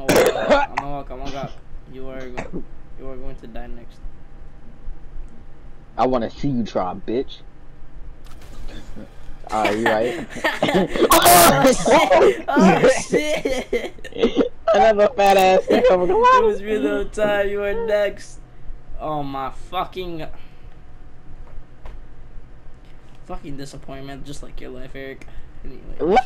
I'm gonna walk. I'm gonna walk. I'm gonna walk. You are go- you are going to die next. I want to see you try, bitch. Are you right? oh, shit. oh shit! Another fat ass thing over the It was real on time. You are next. Oh my fucking. Fucking disappointment, just like your life, Eric. Anyway.